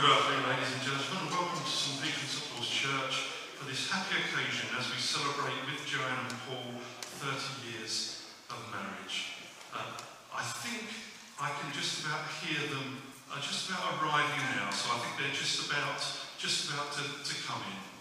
good afternoon, ladies and gentlemen. Welcome to St St Paul's Church for this happy occasion as we celebrate with Joanne and Paul 30 years of marriage. Uh, I think I can just about hear them uh, just about arriving now, so I think they're just about just about to, to come in.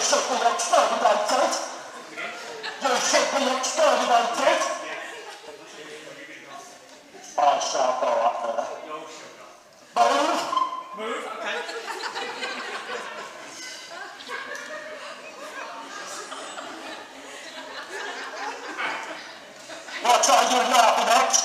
shake me like snow. You're me like snow without dirt. I shall go up there. Move. Move, okay. what are you laughing at?